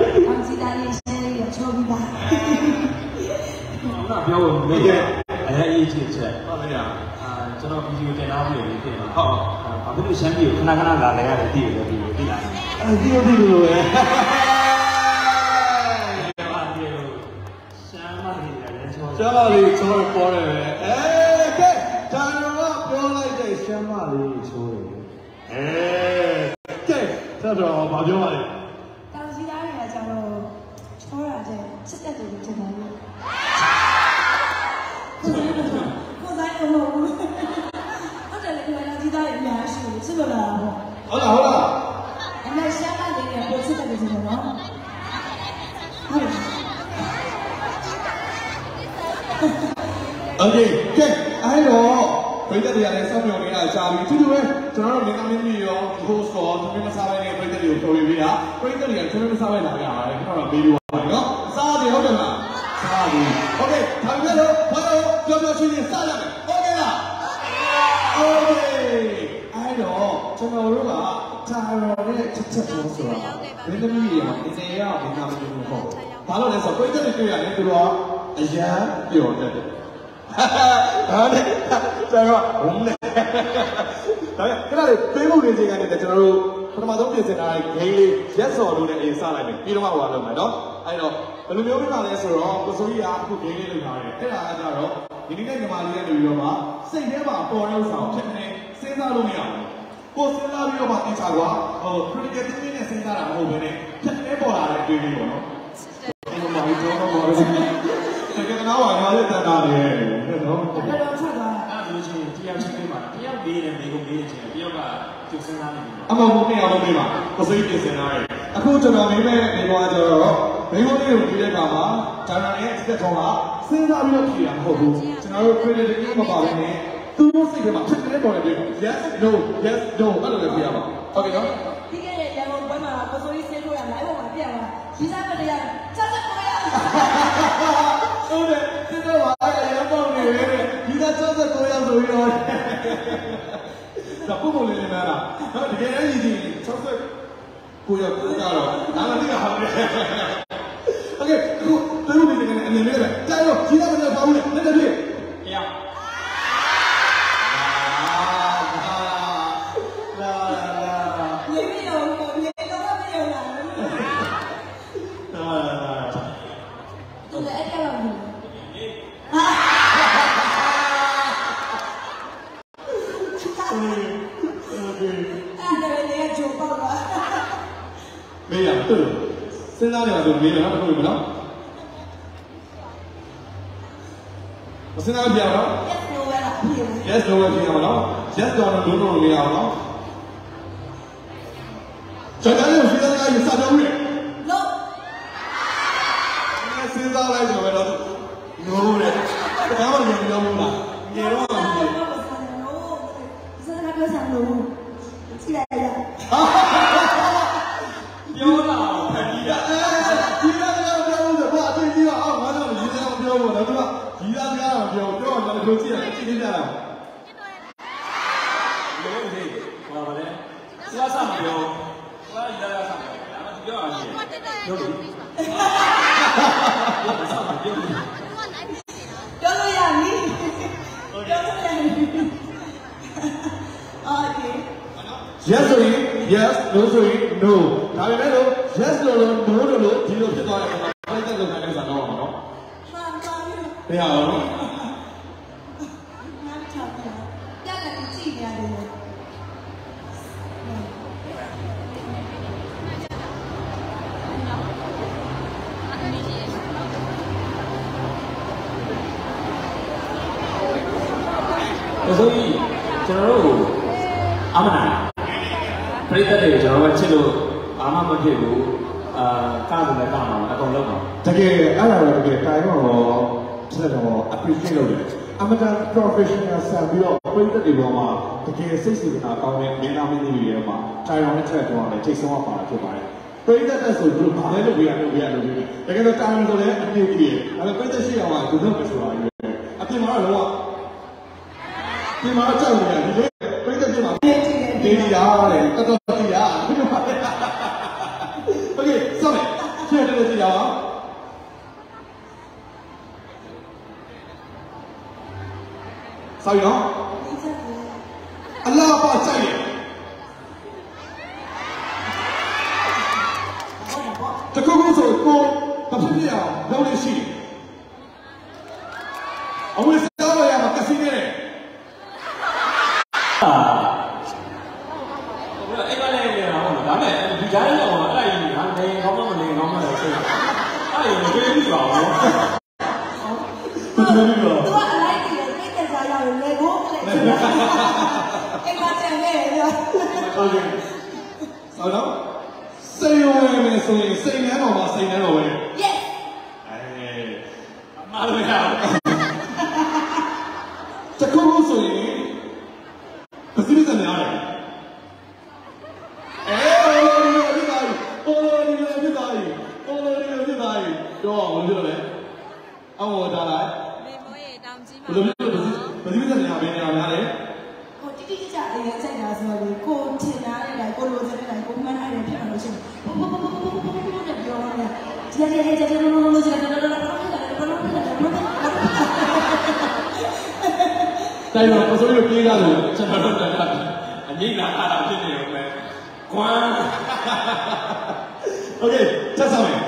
အောင်စီသားလေးရှယ်လေးချိုးပြီးပါခုနပြောလို့နေတဲ့အရေးအကြီးချက်ဟုတ်လားအာကျွန်တော်ဗီဒီယိုတင်ထားပြီးပြီဖြစ်မှာဟုတ်ဘာဖြစ်လို့ရှမ်းပြည်ကိုခဏခဏလာလဲရတယ်တည်ရတယ်ဒီလိုတည်လာတယ်အဲဒီလိုဒီလိုပဲဘာတည်လို့ရှမ်းမနေရတယ်ချောကျမလေးချိုးရပေါ်တယ်ပဲအဲကဲဒါတော့ပြောလိုက်တဲ့ရှမ်းမလေးချိုးတယ်အဲကဲဆက်တော့ဘာပြောပါလဲတောင်စီသားတွေ ကကျတော့ချောတာတဲ့စစ်တက်တယ်လို့ထင်တယ်လို့ကိုယ်ဆိုင်ကိုမဟုတ်ဘူးဟုတ်တယ်လေဒီမှာတောင်စီသားတွေအများရှိတယ်စစ်လို့လာတာပေါ့ ဟုတ်လားဟုတ်လား အမေရှမ်းမလေးကပိုစစ်တက်တယ်ဆိုတော့နော်ဟုတ်လား โอเคကဲအဲ့တော့ ပရိသတ်တွေကလည်းစောင့်မျှော်နေတာကြာပြီတူတူပဲကျွန်တော်တို့မင်းသမီးတွေရောဒီ host ကောသမီးမစားပိုင်းနဲ့ပရိသတ်တွေကိုပြောပြပေးတာပရိသတ်တွေကသမီးမစားပိုင်းလာကြရတယ်ကျွန်တော်တို့မေးလို့ပါတယ်နော်စားတယ်ဟုတ်တယ်မလားစားပြီโอเคဒါပေမဲ့လို့ဘာလို့ပြောပြောချင်းချင်းစားရမယ်โอเคလားโอเคအဲ့တော့ကျွန်တော်တို့ကတာရောနဲ့ချက်ချက်ပြောဆိုတာမင်းသမီးတွေကအနေရမင်းသမီးတွေပေါ့ဘာလို့လဲဆိုတော့ပရိသတ်တွေတွေ့ရတယ်သူတို့ကအရန်ပျော်တတ်တယ် ဟာလေကျွန်တော်ဘုံလေဒါပေမဲ့ခဏလေး Facebook လေးချိန်ကနေလည်းကျွန်တော်တို့ပထမဆုံးပြင်ဆင်ထားတဲ့ game လေးရက်စော်လို့လည်းအေးစလိုက်မယ်ပြီးတော့မှဟိုလုပ်မယ်နော်အဲ့တော့ဘယ်လိုမျိုးပြပါလဲဆိုတော့ကိုစိုးကြီးကအခု game လေးလုပ်ထားတယ်အဲ့ဒါကကြတော့ဒီနေ့ညီမလေးရဲ့နေပြီးတော့မှစိတ်ထဲမှာပေါ်တဲ့ဥစ္စာကိုဖြစ်နေစဉ်းစားလို့မရဘူးကိုစဉ်းစားပြီးတော့မှအင်ချာကွာဟို critical thinking နဲ့စဉ်းစားတာမဟုတ်ဘဲနဲ့ဖြစ်နေပေါ်လာတဲ့အတွေ့အကြုံပေါ့နော်အဲ့လိုမှဒီတော့တော့ပါပဲတက ယ်တော့ဟာလည်းတန်တာနေနော်ဘယ်လိုထွက်သွားတာအဲ့လိုချင်းတရားချင်းပေးပါတယောက်ပေးတယ်မိကုန်ပေးချင်တယောက်ကကျုပ်စဉ်းစားနေတယ်အမောင်ကိုပြန်အောင်ပေးပါကိုစိတ်ပြင်ဆင်ထားတယ်အခုကျွန်တော်မိမဲနေသွားကြတော့မိမလေးကိုပြီးတဲ့အခါမှာဒါနာရဲ့အသက်ကောင်ကစဉ်းစားပြီးတော့ဖြေတာမဟုတ်ဘူးကျွန်တော်တို့ credit ကိုမပါဘဲနဲ့သူတို့စိတ်ထဲမှာဖြစ်တဲ့ပေါ်နေပြီ yes no yes no အဲ့လိုလည်းပြရပါဟုတ်ကဲ့နော်ပြီးခဲ့တဲ့ရန်ကုန်ပွဲမှာကိုစိုးကြီးဆင်းလို့ရလိုက်ပေါ်မှာပြတ်သွားရီးစားမတရားစက်စက်ပေါ်ရဟု တ်တယ်ဒီတော့ဟာရရပေါင်းနေတယ်ဒီက69ရောက်ဆိုပြီးတော့ဒါပုံပုံလေးလေးများလားနော်တကယ်လည်းကြီး69ရောက်ကိုကတော့ဒါမှမသိတာဟုတ်တယ်โอเคအခုတူနေတယ်အနေနဲ့ပဲတိုင်တော့ကြီးရမလို့ပါဘူးလေလက်တည်း ဆိုမေးရအောင်ဟုတ်ပြီနော်မစဉ်းစားကြအောင် yes no ဝဲလာပြေး yes no ပဲပြင်အောင်နော် yes တော့လုံးလုံးမရအောင်နော်ကျွန်တော် ပြောပြောတော့ကျွန်တော်ကြည့်ရကြည့်နေကြတာလည်းဟေးဟောပါလေသွားစမပြောသွားရရစမပြောဒါမှပြောရရင်ပြောလို့ပြောစမပြောလို့ပြောလို့ရပြီပြောလို့ရပြီအော်ဒီ yes ဆိုရင် yes no ဆိုရင် no ဒါပေမဲ့လို့ yes လို့လို့ no လို့လို့ဒီလိုဖြစ်သွားတဲ့အခါမှာဘယ်တက်လို့ခံနေစားတော့မှာနော်မှန်ပါပြီဘယ်အောင်နော် တကယ်အဲ့ဒါတော့တကယ်တိုင်တော့ဆက်တော့ appreciate လုပ်တယ်အမတန် professional ဆန်ပြီးတော့ပရိသတ်တွေပေါ်မှာတကယ်စိတ်စေတနာကောင်းတဲ့မင်းသားမင်းသမီးတွေမှာတိုင်အောင်နဲ့ထက်တော့လည်းထိတ်ဆုံးပါတာဖြစ်ပါတယ်ပရိသတ်တက်ဆိုသူတို့ဘာလဲလုပ်ပြရလုပ်ပြရလုပ်ပြတကယ်တော့တိုင်အောင်ဆိုလည်းအပြည့်ပြည့်အဲ့တော့ပရိသတ်ရှိအောင်ကသူတို့ပဲဆိုတာကြီးပဲအပြင်မှာတော့ပြင်မှာကြောက်နေတယ်ဒီလိုပရိသတ်ပြင်မှာကြည့်ကြည့်ဒီရရတယ်တော် ဟုတ်ရောအလားပါကြိုက် တိပ္ပံများတယ်အဲပေါ်လို့ဒီလိုဖြစ်သွားပြီပေါ်လို့ဒီလိုဖြစ်သွားပြီပေါ်လို့ဒီလိုဖြစ်သွားပြီတော့ဘာဖြစ်လို့လဲအောင်းဝတာလိုက်မေမိုးရေတောင်ကြီးမှာဘယ်လိုဖြစ်လို့ပတိပ္ပံများပဲနေရာများတယ်ကိုတိတိကျကျအရင်စိုက်တာဆိုတော့ကိုထင်တာတဲ့တိုင်းကိုလိုချင်တဲ့တိုင်းကိုမှန်းအားရဖြစ်အောင်လို့ရှိရင်ဘုဘဘဘဘဘဘဘနဲ့ပြောရတာကြည်ကြည်ကြည်ကြည်လို့လို့လို့ကြည်ကြည် တိုင်တော့ပစိုးရပြေးလာလို့ ကျွန်တော်တို့ကအငိမ့်လာတာဖြစ်နေတယ်ပဲကွမ်း โอเคချက်ဆောင်မယ်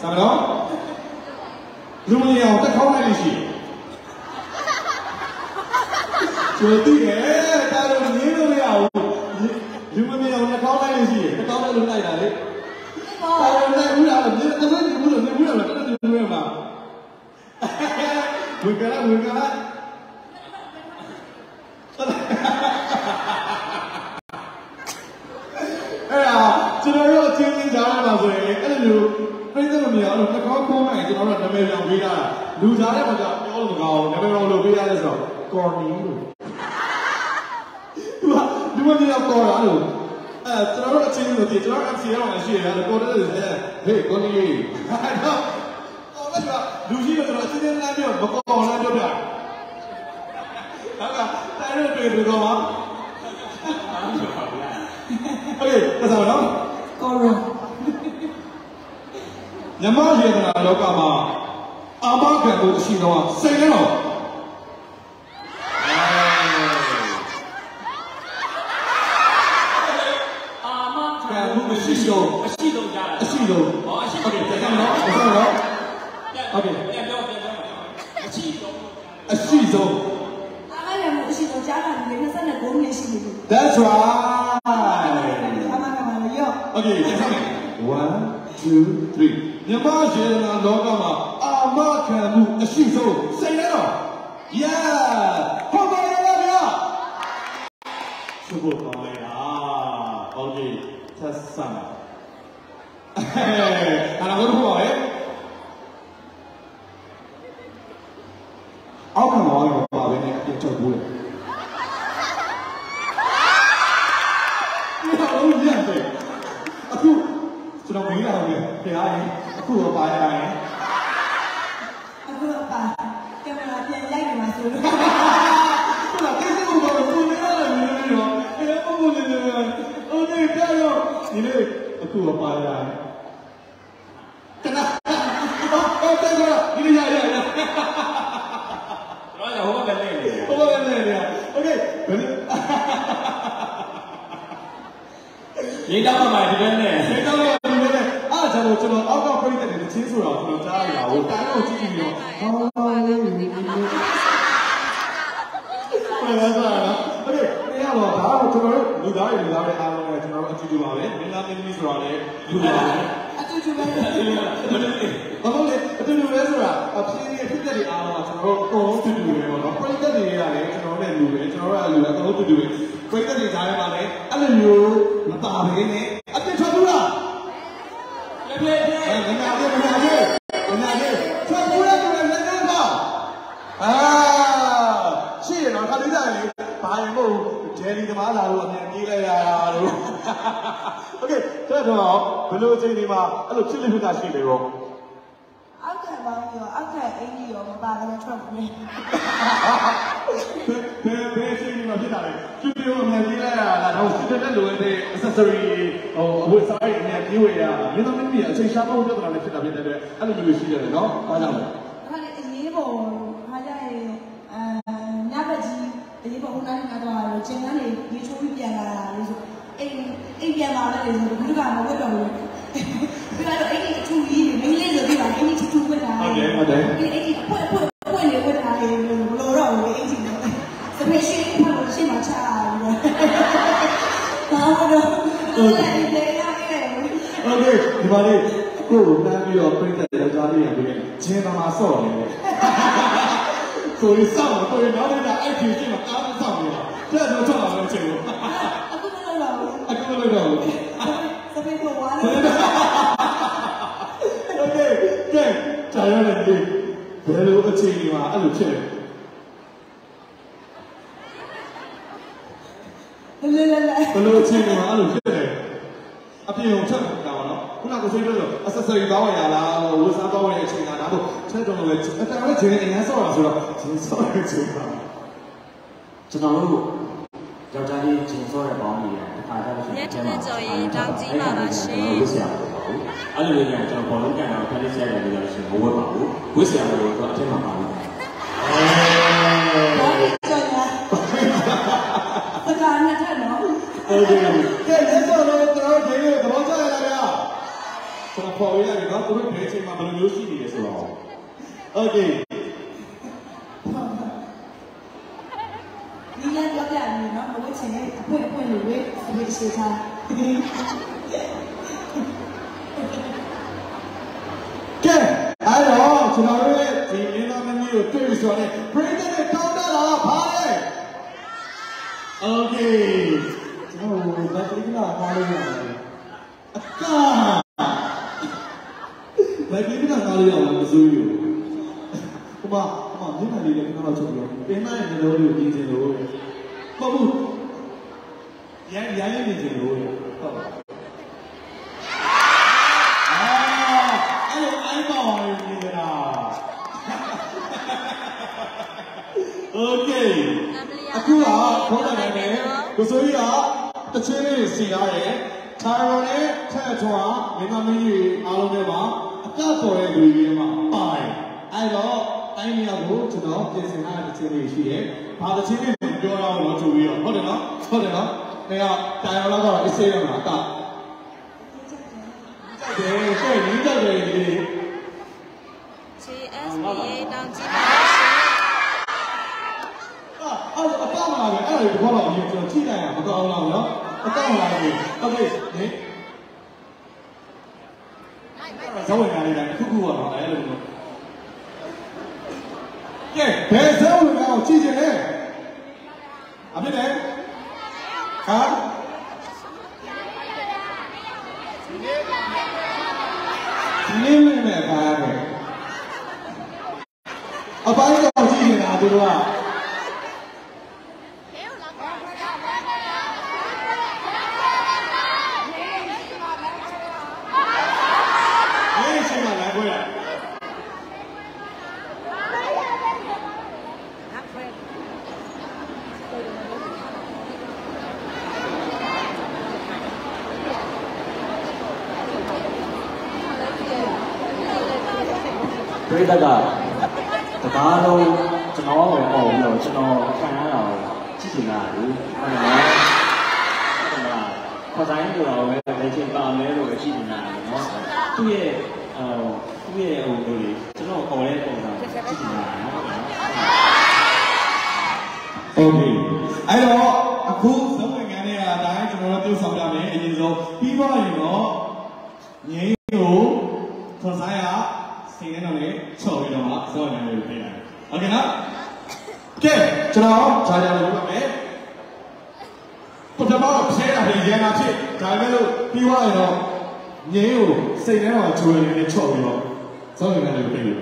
ဆမ်တော့လူမင်းအောင်တက်ခေါင်းလိုက်လို့ရှိရင်ကျွေးတည်တယ် လာဝေကလာအဲ့ဒါကျွန်တော်တို့အချင်းချင်းကြားရမှာဆိုရင်အဲ့လိုမျိုးပြိဿမမြင်အောင်လို့တစ်ခေါက်ဖုံးနိုင်ကျွန်တော်တို့နာမည်ပြောင်းပေးတာလူသားတဲ့ဘက်ကပြောလို့မကောင်းနာမည်ပြောင်းလို့ပေးရတဲ့ဆိုတော့ကော်နီလို့သူကဒီမမြင်အောင်ကော်တာလို့အဲကျွန်တော်တို့အချင်းချင်းတို့ဒီကျွန်တော် MC ရောက်မှရှိရတယ်ကော်တယ်လေဟေးကော်နီအဲ့တော့ကော်တယ်က လူကြီးတော့အစစ်စစ်လမ်းပြောမကောင်းလမ်းပြောပြဟုတ်ကဲ့တိုင်းတို့တွေ့ပြီကောပါဟုတ်ကဲ့ပတ်စားတော့ကောရောမြမရေဒနာလောကမှာအာမခံကိုအရှိတော်စိတ်လဲတော့အာမခံကိုမရှိတော့ That's right. 하나가만요. 오케이, 괜찮아요. One, two, three. 내 마지막 너가 막 아마카무 시소 세이로. Yeah. 호바라라. 수고하라. 오케이, 됐어. 하나 물어봐. 아무나 말해봐. 왜냐? 저 뭐야? ခွေးတွေကြားထဲမှာလည်းအဲ့လိုမျိုးမပါဘဲနဲ့အပြစ်ထွက်ဘူးလားလက်လက်လက်ငနာလေးငနာလေးငနာလေးထွက်ဘူးလားကျွန်တော်လက်လက်ပါအာရှိရနော်ခါလေးစားလေဘာရင်မို့ဂျယ်လီသမားလာလို့အမြန်ပြေးလိုက်ရတာလို့โอเคတော်တော်ဘယ်လိုအချိန်ဒီမှာအဲ့လိုဖြစ်လိမ့်ဖြစ်တာရှိလေပေါ့ က်ခံပေါင်းပြီးတော့အောက်ခံအင်ကြီးရောမပါလည်းထွက်ပြီဘယ်ဘယ်ချိန်မှာဖြစ်တာလဲကျွတ်ပြုံးအမြန်ကြီးလိုက်ရတာတော့စစ်တဲ့လိုတဲ့ accessory ဟိုအဝတ်စားရအမြန်ကြီးဝယ်ရမင်းသမီးကြီးအချိန်ရှားဖို့ပြဿနာလည်းဖြစ်တာဖြစ်တဲ့အတွက်အဲ့လိုမျိုးရှိတယ်နော်ဘာကြောင့်လဲခါလေအရေးပေါ်ခါကြရင်အဲညဘက်ကြီးအရေးပေါ်ဟိုတိုင်းကတော့ကျင်ကနေရေချိုးပြီးပြန်လာတာလေဆိုအိမ်အိမ်ပြန်လာတယ်ဆိုတော့ဒီကမဝတ်တော့ဘူး ပြီးတော့အဲ့ဒီအထူးကြီးမိန်းလေးဆိုပြီးတော့အဲ့ဒီအထူးဝတ်တာဟုတ်တယ်ဟုတ်တယ်အဲ့ဒီအပွင့်အပွင့်အပွင့်လေးဝတ်တာလေးလို့မလိုတော့ဘူးအဲ့ဒီတော့စပယ်ရှယ်ဖတ်လို့ရှင်းမချအောင်လို့ဘာလို့ဟုတ်တယ်ဟုတ်တယ်ဒီပါလေးကိုယ်ကိုတန်းပြီးတော့ပြိတ္တယောက်ျားလေးရပြီးဂျင်းသမားဆော့နေတယ်ကိုယ်စောင့်ကိုယ်နောက်နေတာအဲ့ဒီရှင်းမှာအားမစောင့်နေတာတဲ့တော့ချောက်အောင်လုပ်ချင်ဘူးအခုမလုပ်တော့ဘူးအခုမလုပ်တော့ဘူးစပယ်ပေါ်ဝါးတယ် ရတယ်ဒီဘယ်လိုအခြေအနေမှာအဲ့လိုဖြစ်လဲလေလေလေဘယ်လိုအခြေအနေမှာအဲ့လိုဖြစ်လဲအပြင်ုံချက်တာပါနော်ခုနကဆိုပြောလို့ accessory တောင်းရလားဝတ်စားတောင်းရတဲ့အချိန်ကဒါတော့ချက်တော့လည်းအတန်လည်းဂျင်းနေရဆော့တာဆိုတော့ဂျင်းဆော့တဲ့အချိန်ကကျွန်တော်တို့ယောက်ျားလေးဂျင်စောတဲ့ပေါင်းကြီးတယ်အခါကျတော့ဝတ်ဆရာမဟုတ် ဘူးအဲ့လိုမျိုးကကျွန်တော်ဘောလုံးကန်တာဖက်လေးဆက်ရတယ်လို့ဆိုမဝတ်ပါဘူးဝတ်ဆရာမလို့တော့အထက်မှာပါဘူးဟုတ်ကဲ့ကဲလက်စောတော့ကျွန်တော်ဒိန်းကိုသဘောကျရလားဗျာကျွန်တော်ပေါ်ရရတယ်နော်သူတို့ဒိန်းချိန်မှာဘယ်လိုမျိုးရှိနေလဲဆိုတော့ဟုတ်ကဲ့ဒီလမ်းပြောပြနေနော်ဘဝချင်းရဲ့အဖွင့်အဖွင့်လို့ဝေးဝေးရှိတာ ကြီးကိုတွေ့ပြီဆိုတော့ပရိသတ်တွေတောင်းတတာဘာလဲโอเคကျွန်တော်တို့ဗတ်တိကနာကားလေးရတယ်အကာဗတ်တိကနာကားလေးရတယ်မစိုးဘူးဟိုမှာဟိုမှာမျက်နှာလေးလည်းခဏတော့ချုပ်ပြီးပင်မရဲ့မျိုးလုံးလေးကိုပြင်စင်လို့ဟုတ်ဘူးရန်ရန်လေးပြင်စင်လို့ဟုတ် ကိုစိုးကြီးကတချင်းလေးစီရတယ်။ထိုင်ဝမ်နဲ့ထက်ထွားမင်းသမီးတွေအားလုံးထဲမှာအကပေါ်တဲ့လူတွေထဲမှာပါတယ်။အဲတော့တိုင်းမြောက်ကိုကျွန်တော်ပြင်ဆင်ထားတဲ့တချင်းလေးရှိတယ်။ဘာတချင်းလေးကိုပြောတော့လို့ဆိုပြီးတော့ဟုတ်တယ်နော်။ဟုတ်တယ်နော်။ဒါကတိုင်အောင်တော့အစေးရမှာအက။တယ်ကိုယ်ရင်းကြတယ်ဒီ GSBA တောင်ကြီးပါရှင်အာအဲ့အတော့မှာပဲအဲ့ဒါကိုတော့ ထိလိုက်ရမကောင်းတော့နော်အကောင့်လာတယ်ဟုတ်ပြီဟင်ဇဝေနာလေးတိုင်းခုခုပါတော့အဲ့လိုမျိုးကဲဘယ်ဇဝေနာကိုကြည့်ချင်လဲအဖြစ်တယ်ဟာဒီနေ့မင်းနဲ့ပါတယ်အပိုင်းတော့ကြည့်နေတာသူတို့က ပြိတ္တကတကားလုံးကျွန်တော်ပဲပေါ့ပြီးတော့ကျွန်တော်ခံရတာကိုကြည့်နေတာလေဟုတ်လားဟုတ်လားခေါ်တိုင်းကိုတော့ပဲလက်ချင်းပါမယ်လို့ပဲကြည့်နေတာเนาะသူ့ရဲ့အော်သူ့ရဲ့ဟိုလိုလေကျွန်တော်ခေါ်တဲ့ပုံစံကြည့်နေတာเนาะ โอเคအဲ့တော့အခုဇောဝင်ငန်းတွေကအတိုင်းကျွန်တော်တို့ပြုဆောင်ကြမယ်အရင်ဆုံးပြီးတော့ရင်တော့ငိမ့်ကိုထွန်ဆိုင်ရစိတ်နဲ့တော့လေ ချော်ပြီးတော့မှဇောဝင်ငန်းတွေကိုပြင်ရတယ်โอเคနော်ကဲကျွန်တော်ဂျာဂျာလို့ပြောမယ်ပထမတော့ဖြဲတာပြင်ရန်တာဖြစ်ဒါပေမဲ့လို့ပြီးတော့ရင်တော့ငိမ့်ကိုစိတ်နဲ့တော့ချော်ရည်နဲ့ချော်ပြီးတော့ဇောဝင်ငန်းတွေကိုပြင်ရတယ်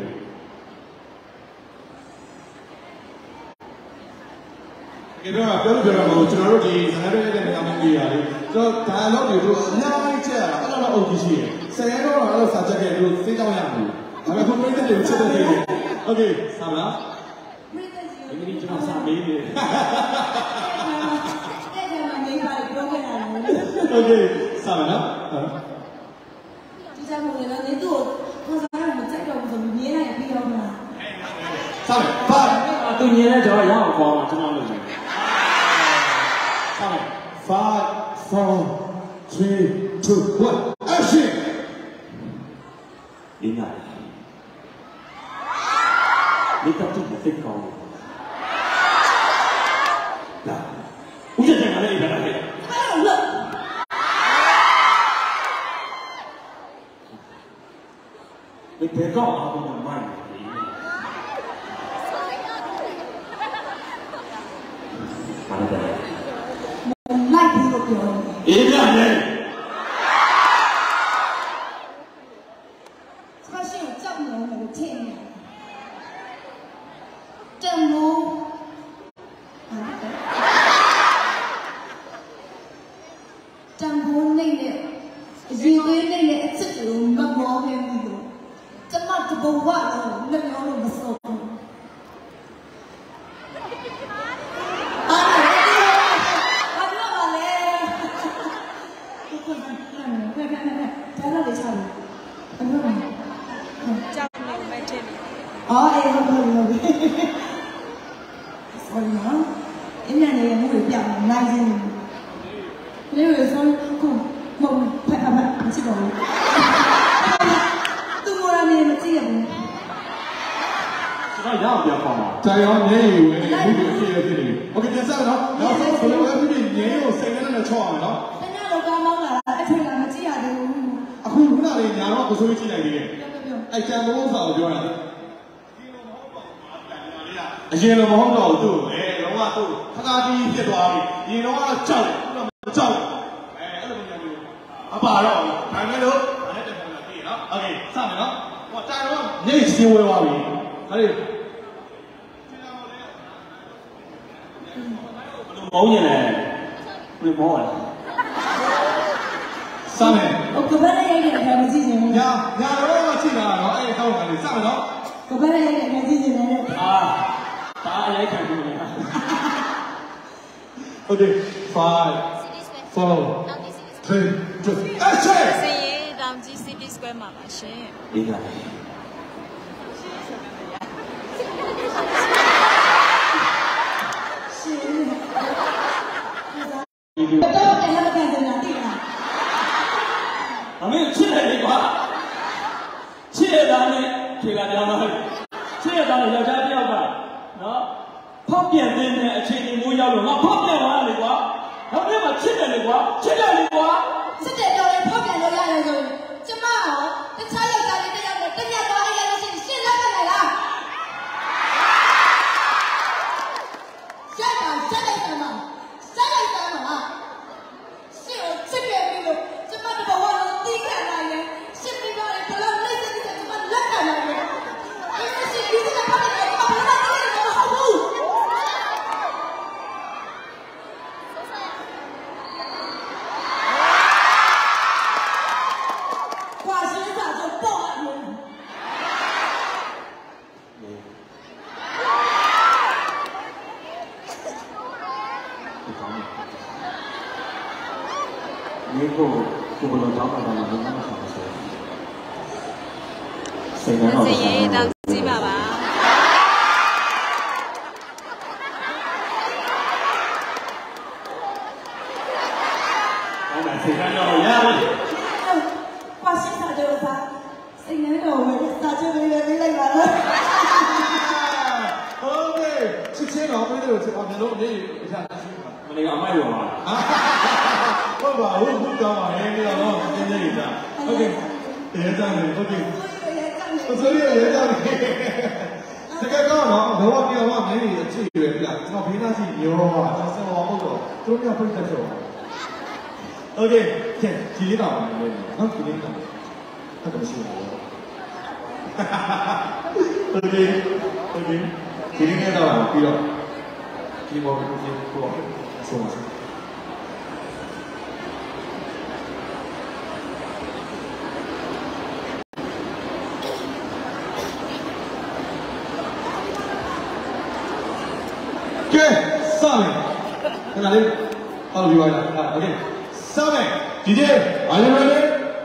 ဒီတော့ပြောလို့ပြောရမှာကျွန်တော်တို့ဒီဇာတ်ရဲတဲ့နေရာမှာနေရတယ်ကျွန်တော်ဒါတော့ဒီလိုအများကြီးချက်ရတာအဲ့လိုတော့အုပ်ကြီးရှိတယ်ဆယ်ရဲတော့အဲ့လိုစာချက်ခဲ့လို့သိတော့ရမှာ ok 三百万不是这几个 ok 三百万不是这几个人你们一直放下美女 ok 三百万 ok 三百万嗯就这样吧我们年龄也不要了吗三百万对年龄来讲也很高了真的很美丽三百万 five four three two one action 领导你当中有飞高吗？那，我现在拿了一百万的。你别讲阿公的麦。 ပြောခေါ်ပါ တိုင်ရောညည်းယူဝင်ဒီလိုဖြစ်ရဖြစ်နေโอเคပြန်စမယ်နော်နောက်ဆုံးဘယ်လိုလဲဖြစ်ဖြစ်ညည်းကိုစိတ်နဲ့နဲ့ချော့အောင်နော် တနေ့တော့ကောင်းကောင်းလာအထွေကမကြည့်ရသေးဘူး အခုခုနလေးညာတော့ကိုစိုးကြည့်လိုက်သေးတယ် ပြောပြောပြော အဲ့ကြံဘုံဆောင်ပြောတာအရင်လိုမဟုတ်တော့ဘူးသူ့လေလုံးဝသူ့ခကာတီးဖြစ်သွားပြီဒီတော့ကတော့ကြောက်တယ်ခုတော့မကြောက်ဘူးအဲအဲ့လိုမျိုးမျိုးအပါတော့ဒါနဲ့လို့ဒါနဲ့တက်ပြန်လာပြီနော်โอเคစမယ်နော်ဟောတိုင်တော့ညိတ်ရှင်းဝဲသွားပြီအဲ့ မုန်းရင်လည်းဝင်မောတယ်စမယ်ဟိုကဘာလေးရိုက်တဲ့အထဲမကြည့်ချင်ဘူးညာညာတော့မရှိတာတော့အဲ့ကောက်တာလေးစမယ်နော်ကဘာလေးရိုက်တဲ့အထဲမကြည့်ချင်တယ်အာဒါအရိုက်ခံလို့လေဟုတ်တယ်5 4 3 2 action စင်ရေးတောင်ကြီး city square မှာပါရှင်ဒီလား တော့တယ်လည်းပြန်ပြန်လာတိလားအမေချစ်တယ်လေကွာချစ်ရတာနဲ့ခေလာပြောင်းလာချစ်ရတာနဲ့ယောက်ျားတစ်ယောက်ကနော်ဖောက်ပြန်တဲ့အခြေအနေမျိုးရောက်လို့ငါဖောက်ပြန်သွားတယ်ကွာနောက်နေ့မှချစ်တယ်လေကွာချစ်တယ်လေကွာစစ်တဲ့တော်ရင်ဖောက်ပြန်လို့ရတယ်ဆိုရင်ကျမရောတခြားယောက်ျားလေးတစ်ယောက်နဲ့တညက်သွားအိမ်ရလို့ရှိရင်ရှင်းလက်ခံနိုင်လားရက်တာဆက်လိုက်စမ်းပါဆက်လိုက်စမ်းပါရှင်းကိုချစ်တယ်ပြီးလို့ကျမတဘဝလုံးတီးခံနိုင်ရင်ရှင်းပြီးတော့ဘလို့လက်စစ်စစ်ကျမလက်ခံနိုင်ရင်အဲ့ဒါရှိဒီကဖောက်ပြန်တယ်ကျမဘယ်မှာတီးနေမှာမဟုတ်ဘူး quả xứ giả cho bỏ luôn ဒီကောင်းဒီကိုကိုဘလုံးတောင်းတာတော့လည်းမဆောင်ဘူးစိတ်ကတော့ စင်ရင်တောင်ကြီးပါပါ အဲ့ဒါ စိတ်ကန်းတော့ရပါ့။ပါရှိတာတော့ပါစိတ်နဲ့တော့ဝင်စာချုပ်လေးပဲပေးလိုက်ပါလား။ဟုတ်ကဲ့ချစ်ချင်းတော်ပေးတယ်လို့ကျွန်တော်မျိုးလုံးလေးအရာရှိပါ။မနေ့ကအမိုက်ရောပါ။ဟုတ်ပါဘူးဟုတ်ကောင်းပါရဲ့ကျွန်တော်အင်းကြီးတာ။ဟုတ်ကဲ့။ရဲသားလေးဟုတ်ကဲ့။ဆိုရရဲသားလေး။တကယ်တော့ဘောဝပြောင်းမှမင်းကြီးအချစ်ရွယ်ပြကျွန်တော်ဖေးသားစီရောကျွန်တော်ဆောင်းအောင်ဟုတ်တော့သူတို့ကဖိတ်သက်ချော โอเคကဲဒီလေးပါပါမယ်နော်ဒီလေးပါဟုတ်တယ်ရှိတယ်โอเคโอเคဒီလေးနဲ့တော့ပြီးတော့ဒီဘောကိုပြန်ပို့ဆုံးပါကဲစမယ်ခဏလေးအော်ယူရတာโอเค စမယ် DJ are you ready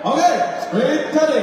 okay ready steady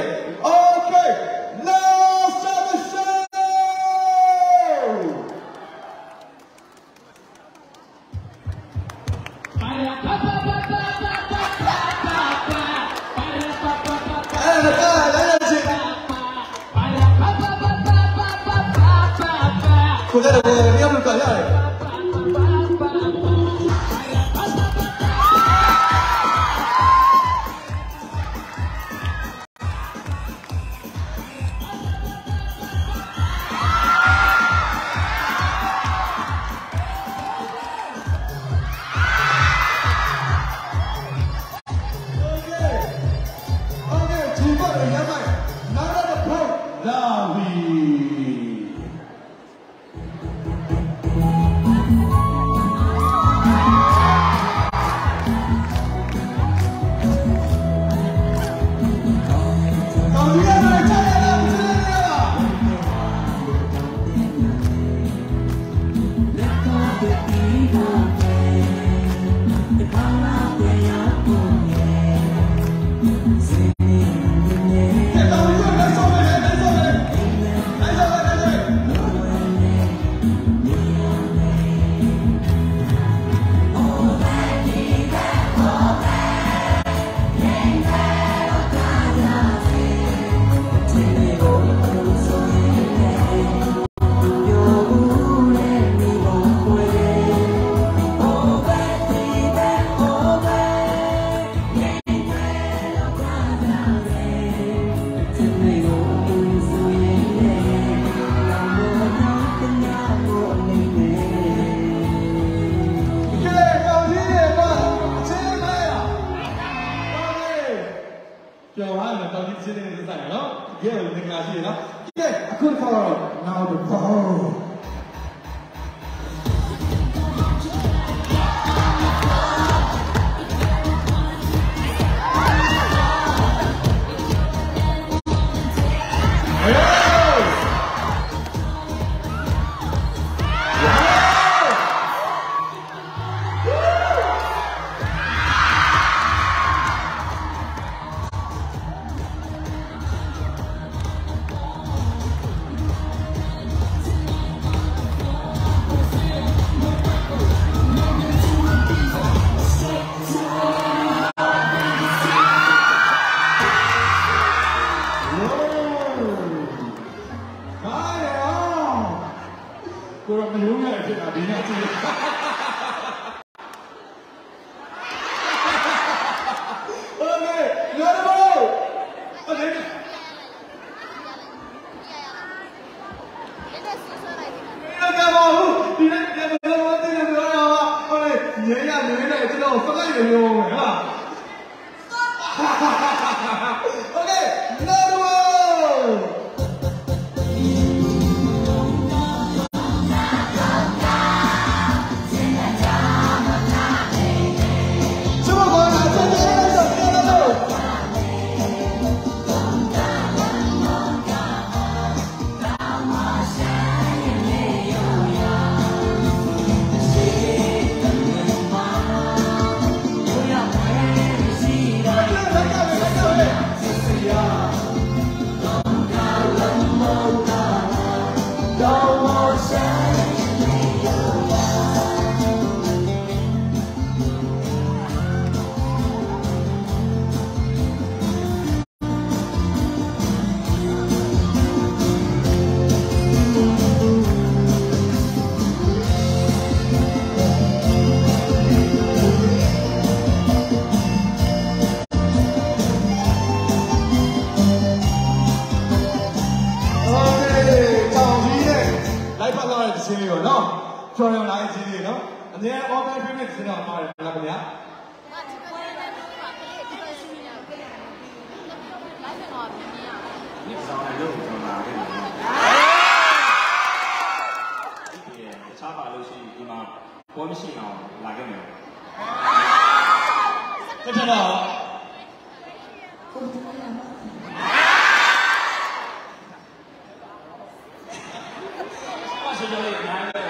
ဆွေးကြောလေးအများကြီးပဲ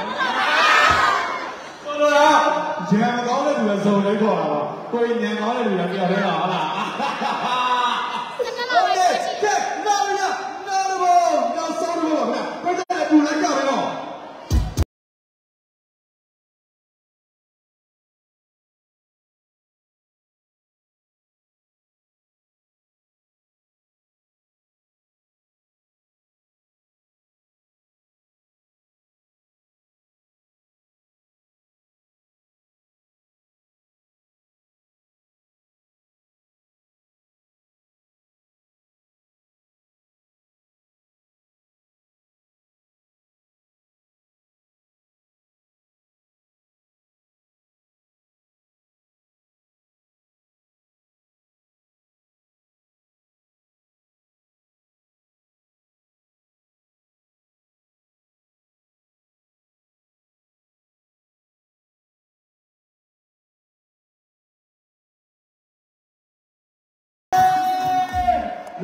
ဆိုလိုတာဉာဏ်ကောင်းတဲ့လူကစုံလိုက်ခေါ်တာပါကိုယ်ဉာဏ်ကောင်းတဲ့လူကပြောင်းလဲတာဟုတ်လား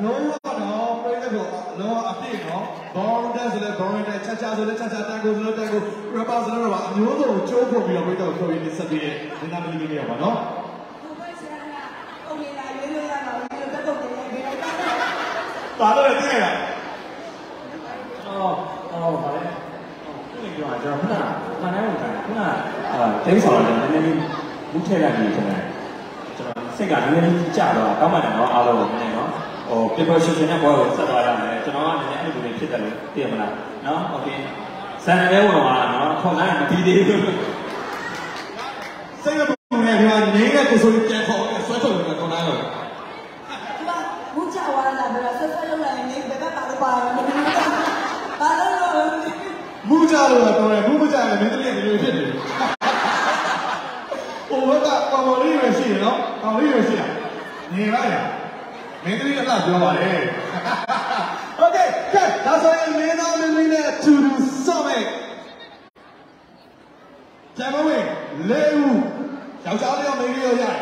လုံးဝတော့ပြိတ္တကိုလုံးဝအပြည့်နော်ဘောင်းတက်ဆိုလဲဘောင်းတက်ချက်ချဆိုလဲချက်ချတန်ကိုဆိုလဲတန်ကိုရပါဆိုလဲရပါအမျိုးစုံကျိုးဖို့ပြီးတော့ပြိတ္တကိုထုတ်ရင်းဆက်ပြီးတဲ့ဒီနာမည်လေးလေးရပါနော်ဘုရားဆရာကပုံလေးလာရွေးလို့ရတာဒီလိုတက်တော့တယ်ဘယ်လိုတက်တော့ပါတော့သိရလားအော်အော်ဗါလဲခုနကပြောတာကျွန်တော်ခုနကမှန်တယ်ဟုတ်တယ်ခုနကအာတိတ်ဆောင်တယ်နည်းနည်းလေးမူးထည့်လိုက်ပြီကျွန်တော်ကျွန်တော်စိတ်ကနည်းနည်းလေးကြာတော့ကောင်းမှတယ်နော်အားလုံးနည်းနည်းနော် ဟို paper session နဲ့ဘောကိုဆက်သွားရမယ်ကျွန်တော်ကနည်းနည်းအဲ့လိုလေးဖြစ်တယ်လို့သိရမလားနော်โอเคဇန်နလေးဝင်သွားတာနော်ခေါင်းလိုက်မပြီးသေးဘူး စိတ်ကပုံနဲ့ပြောနေတဲ့ကိုဆိုပြန်ခေါ်တယ်ဆွဲထုတ်တယ်ကောင်းတယ် ဒီမှာဘုရားဝါလာပြီးတော့ဆက်ဆက်လုပ်လိုက်ရင်ဘယ်ဘက်ပါလို့ပါလဲမသိဘူး။ဘာလို့လဲ မူကြလို့တော့တယ်မူမကြလည်းမင်းတည်းကလေးဖြစ်တယ်ဟိုဘက်ကကောင်မလေးပဲရှိရနော်ကောင်လေးပဲရှိရနေလိုက်ရ မင်းတည်းကလည်းပြောပါလေ Okay ကဲဒါဆိုရင်မင်းသားမင်းသမီးနဲ့တူတူဆော့မယ်ကျန်မဝင်လေးဦးယောက်ျားလေးရောမိန်းကလေးရောရတယ်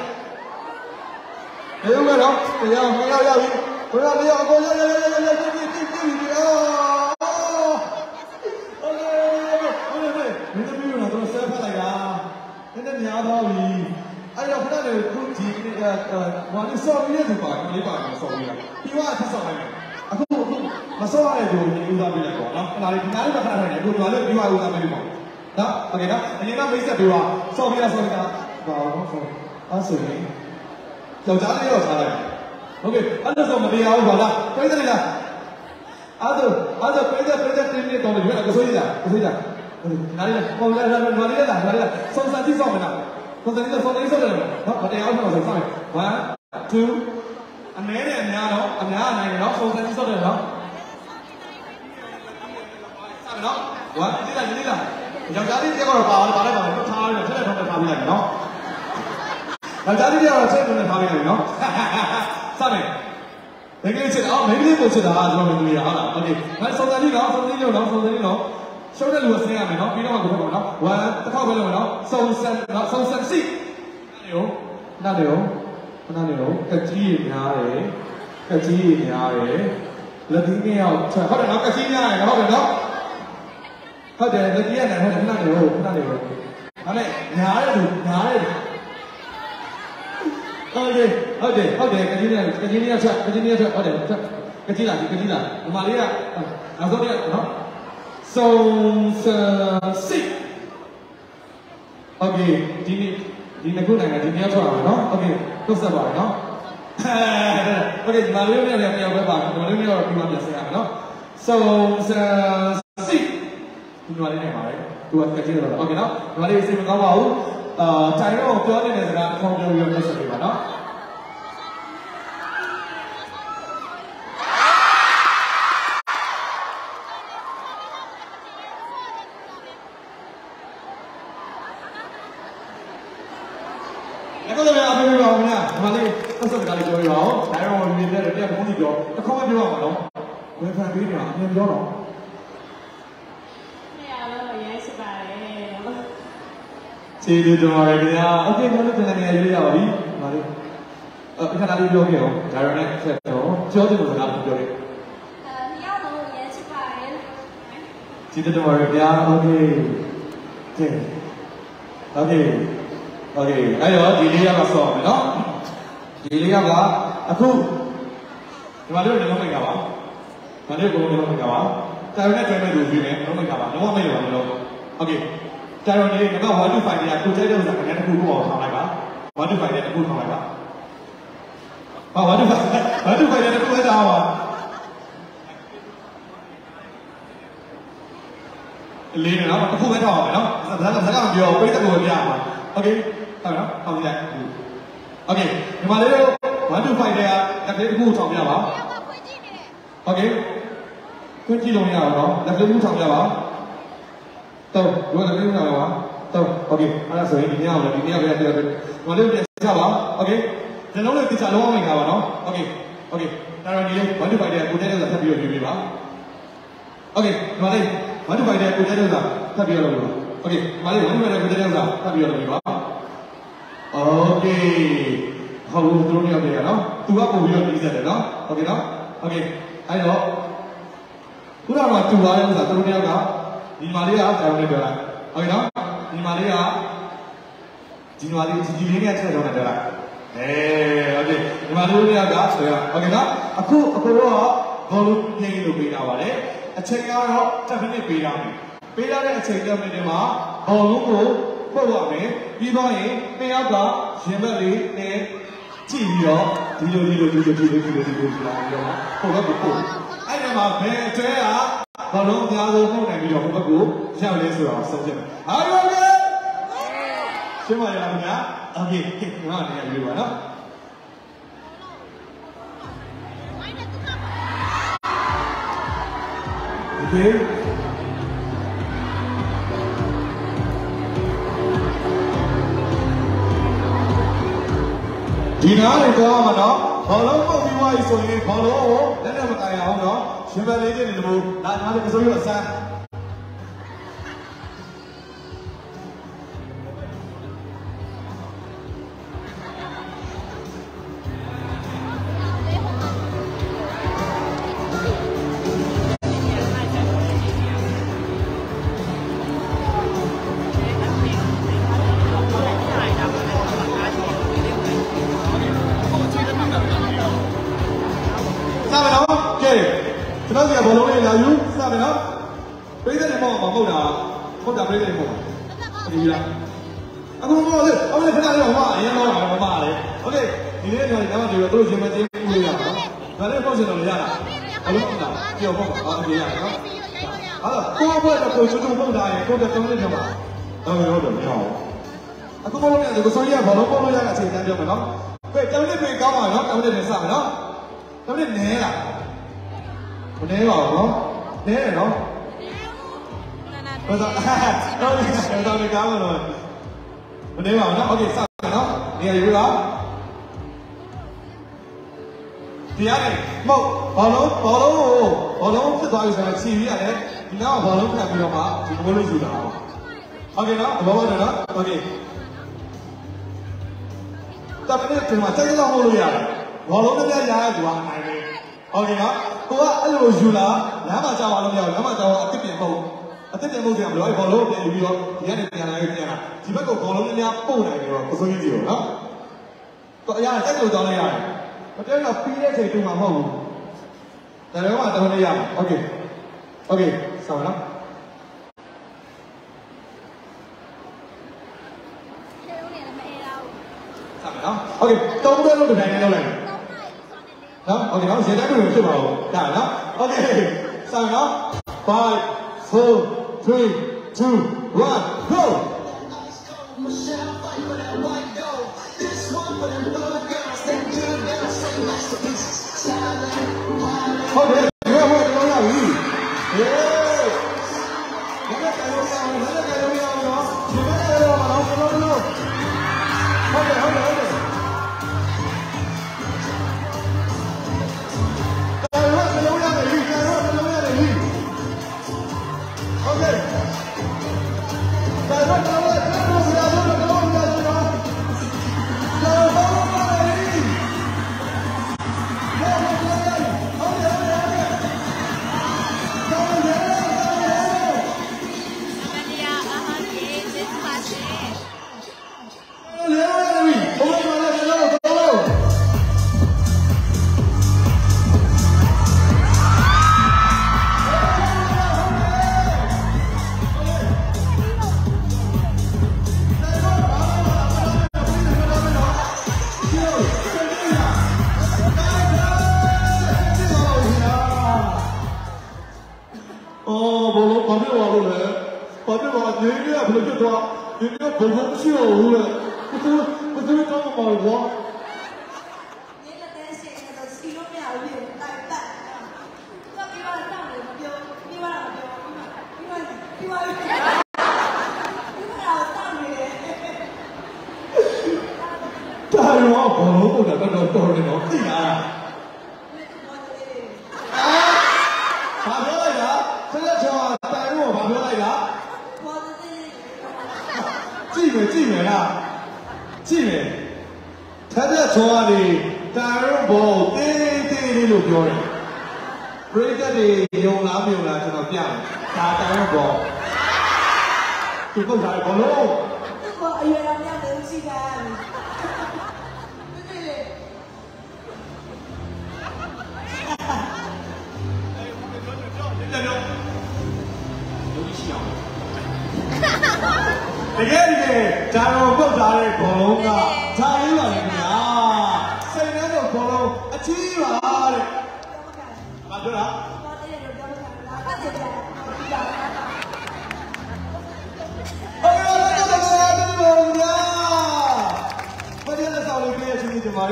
လေးဦးကတော့တရားမရောက်ရောက်ပြီဘယ်တော့လေးရောအကုန်ရောက်ရောက်ရောက်ရောက်ရောက်ပြည့်ပြည့်ပြည့်ပြည့်အော် โอเคโอเคမင်းသမီးကတော့ဆဲဖတ်လိုက်တာနည်းနည်းများသွားပြီအဲ့တော့ခဏလေးခုဒီ အဲဟိုဒီဆော့ပြီးတဲ့ပါလေးပါဆော့ပြီးတာပြီးတော့အထက်ဆော့လိုက်တယ်အခုအခုမဆော့ရတဲ့လူကိုဦးစားပေးလိုက်ပေါ့နော်ခဏလေးခဏလေးပဲခဏထိုင်တယ်အခုဒီမှာလည်းပြီးတော့ဦးစားပေးပေါ့နော်တကယ်တော့အရင်ကမိတ်ဆက်ပြီးတော့ဆော့ပြီးတာဆော့ပြီးတာဘာလို့ဆော့အဲ့ဆိုရင်ယောက်ျားလေးတော့ထားလိုက်ဟုတ်ကဲ့အဲ့ဒါဆိုမတရားဘူးပါလားပြိဿလေးလားအဲ့ဒါအဲ့ဒါပြိဿပြိဿတင်းနေတော့လည်းအကဆိုးရတာအဆိုးရတာနားလေးပေါ်လာတာနားလေးလားနားလေးလားစုံစမ်းကြည့်ဆောင်မလား စုံစမ်းကြည့်ဆောင်နေစောတယ်နော်မတရားဘူးဆိုဆောင်မယ်1 2အနည်းနဲ့အများတော့အများအနိုင်တော့စုံစမ်းကြည့်ဆောင်တယ်နော်စမယ်နော်1ဒီလားဒီလားယောက်ျားလေးတယောက်တော့ပါပါလိုက်ပါလိုက်ထားရတော့ဆက်လက်ထောက်ထားပြလိုက်နော်ယောက်ျားလေးတယောက်တော့ဆက်လက်ထားပြလိုက်နော်စမယ် မင်းကလေးချစ်အောင်မင်းကလေးကိုချစ်တာကျွန်တော်မင်းကလေးရဟုတ်လားโอเคငါစုံစမ်းကြည့်တော့စုံစမ်းကြည့်တော့စုံစမ်းကြည့်တော့ ရှုံးတဲ့လူကဆင်းရမယ်နော်ပြီးတော့မှကိုပြောပါနော်1တစ်ခေါက်ပဲလုပ်မယ်နော်စုံစမ်းနော်စုံစမ်းစီနားလေရောနားလေရောနားလေရောကကြီးရများတယ်ကကြီးရများတယ်လက်သီးနှစ်ယောက်ထွက်ဟုတ်တယ်နော်ကကြီးများတယ်ဟုတ်တယ်နော်ဟုတ်တယ်လက်ကြီးရနိုင်ဟုတ်တယ်ခဏနေရောခဏနေရောဒါနဲ့ညားတဲ့လူညားတဲ့လူဟုတ်တယ်ဟုတ်တယ်ဟုတ်တယ်ကကြီးလေးကကြီးလေးချက်ကကြီးလေးချက်ဟုတ်တယ်ချက်ကကြီးလားကကြီးလားဒီမလေးကနောက်ဆုံးရက်နော် စုံစစိโอเคဒီနေ့ဒီနှစ်ခုနိုင်ငံဒီနေ့ထွက်အောင်နော်โอเคတုတ်ဆက်ပါမယ်နော်โอเคဒီမလေးနဲ့လည်းပြောင်းပဲပါဒီမလေးနဲ့တော့ဒီမှာပြန်ဆက်ရမယ်နော်စုံစစိဒီမလေးနဲ့ပါလေသူကကကြီးတော့โอเคနော်ဒီမလေးစိတ်မကောင်းပါဘူးအာတိုင်တော့ပြောနေတဲ့စကားအခေါင်းပြောပြီးတော့ဆက်ပြပါနော် အဲ့ ပြောတစ်ခေါက်ပြောပါတော့ဝယ်ခံပေးနေတာအမြင်ပြောတော့ နေရာတော့ရဲရှိပါတယ်လို့ ခြေလေးတော်ရခင်ဗျာโอเคကျွန်တော်တို့ပြန်နေရွေးရပါပြီဒီမှာလေးအဲ့ခဏလေးပြောခဲ့တော့ဒါရောနဲ့ဆက်တော့ပြောတယ်လို့စကားပြောတယ် အဲနေရာတော့ရဲရှိပါတယ် ခြေတော်ရခင်ဗျာโอเคကဲโอเค โอเคအဲ့တော့ဒီလေးယောက်ကဆော့မယ်နော်ဒီလေးယောက်ကအခု ဒီမှာတို့လည်းလုံးမိတ်ကပါမနေ့ကလုံးလုံးမိတ်ကပါတာရုံနဲ့ကျွဲမဲ့လူပြီးမယ်လုံးမိတ်ကပါလုံးဝမိတ်ရပါလို့โอเคတာရုံလေးငါက1 to 5တွေကကိုကျဲတဲ့ဥစ္စာခဏတစ်ခုခုအောင်ထောင်းလိုက်ပါ1 to 5တဲ့တစ်ခုထောင်းလိုက်ပါဟာ1 to 5 1 to 5တဲ့တစ်ခုပဲထောင်းပါလေးနော်တစ်ခုပဲထောင်းအောင်နော်ဒါကဒါကပြောပြိတ္တကိုပြရမှာโอเคဟုတ်နော်ထောင်းပြလိုက်โอเคဒီမှာလေး 1 to 5တဲ့ကတစ်ခုထောင်းပြပါโอเคခွင့်ကြည့်လို့မရဘူးနော်လက်လေးမှုထောင်ပြပါတော့ဒီလက်လေးမှုထောင်ပါတော့โอเคအဲ့ဒါဆိုရင်ဒီနေ့အောင်လည်းဒီနေ့ပဲပြပြမလေးပြန်ချပါโอเคကျွန်တော်တို့တိကျလုံးဝမိတ်ပါပါနော်โอเคโอเคဒါတော့ဒီလေး1 to 5တဲ့ကိုတဲ့တဲ့ဆက်ပြီးတော့ပြပြပါโอเคဒီမှာလေး1 to 5တဲ့ကိုတဲ့တဲ့ဆက်ပြီးတော့လုပ်ပါโอเคဒီမှာလေး1 to 5တဲ့ကိုတဲ့တဲ့ဆက်ပြီးတော့လုပ်ပါโอเค ဟုတ်ဘူးသူတို့ရောက်တယ်နော်သူကပုံပြီးတော့ပြီးဆက်တယ်နော်ဟုတ်ကဲ့နော်ဟုတ်ကဲ့အဲ့တော့ခုနကသူပါတဲ့ဥစ္စာသူတို့ယောက်ကဒီမာလေးကတောင်းနေပြောလိုက်ဟုတ်ကဲ့နော်ဒီမာလေးကဒီမာလေးဒီလေးနဲ့ထည့်တော့တယ်ပြောလိုက်အဲဟုတ်ကဲ့ဒီမာလေးယောက်ကဆိုရဟုတ်ကဲ့နော်အခုအခုတော့ဘောလုံးနေလို့ပေးတာပါတယ်အချိန်ကတော့10မိနစ်ပေးတာမယ်ပေးရတဲ့အချိန်10မိနစ်မှာဘောလုံးကိုပို့ရမယ်ပြီးတော့ရင်တယောက်ကရင်ဘက်လေးနဲ့ ကြည့်ပြီးတော့ဒီလိုဒီလိုဒီလိုဒီလိုဒီလိုဒီလိုဒီလိုပုတ်တော့ပုတ်အဲ့ဒီမှာဘယ်အကျွဲကဘလုံးအများဆုံးပုံနိုင်ပြီးတော့ဟိုဘက်ကိုရောက်လဲဆိုတော့ဆုံးဖြတ်မယ်။အားလုံးကရှင်းပါရအောင်ညာ။ Okay ဒီမှာနေရာယူပါနော်။ Okay ဒီနားလေးတော့မှာနော်ဘောလုံးပုတ်ပြီးွားပြီဆိုရင်ဘောလုံးကိုလက်နဲ့မတိုင်အောင်နော်ရှင်ဘယ်လေးချင်းနေလို့ဒါနားလေးမစိုးရအစမ်း တ်ချွတ်ပုံတာရင်ကိုယ့်ကတုံးနေကြပါတော့ရောတော့မရအောင်အခုဘောလုံးနဲ့ကိုဆိုရဘောလုံးပေါ်လို့ရတဲ့အချိန်တန်းပြောမယ်နော်ကဲတောင်းနေပြီကောင်းပါနော်တောင်းနေတယ်စမယ်နော် ဒါနဲ့နဲလားမနဲပါဘူးနော်နဲတယ်နော်ဘာသာတော့ဒီတော့ဒီကားမလို့မနဲပါဘူးနော်โอเคစမယ်နော်နေရာယူလားဒီရတယ်မဟုတ်ဘောလုံးဘောလုံးကိုဘောလုံးဖြစ်သွားပြီဆိုတော့ခြီးပြီးရတယ် ဒီနောက်ဘောလုံးခံပြီးတော့မှဒီဘောလုံးယူတာပါโอเคနော်ဘောဘောနော်โอเคတပ်တဲ့ဒီမှာစိတ်ကတော့မဟုတ်လို့ရတယ်ဘောလုံးတစ်ပြက်ရရသူကအနိုင်ပဲဟုတ်ကဲ့နော်ကိုကအဲ့လိုယူလာလမ်းမှာကြောက်အောင်လို့မရဘူးလမ်းမှာကြောက်အောင်အစ်စ်ပြင်ဖို့အစ်စ်ပြင်ဖို့ဆိုရင်ဘယ်လိုဘောလုံးပြန်ယူပြီးတော့ဒီကနေပြန်လာပြီးပြန်လာဒီဘက်ကဘောလုံးများပို့နိုင်တယ်တော့ကိုစိုးကြီးစီရောနော်တော့အရာတက်လို့တောင်းလိုက်ရတယ်မပြောတော့ပြီးတဲ့ချိန်တူမှာမဟုတ်ဘူးဒါတော့မှတောင်းလိုက်ရမှာโอเคโอเค ဆောင်နော်နော်ဟုတ်ကဲ့တုံးတယ်လို့ဒီတိုင်းနဲ့လုပ်လိုက်နော်ဟုတ်ကဲ့နော်ဇေတိုင်းလို့ဖြစ်ပါဦးဒါနော်ဟုတ်ကဲ့စမ်းနော်5 4 3 2 1 go Okay, we're going to go now. Yeah. ဟုတ်တယ်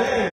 လေး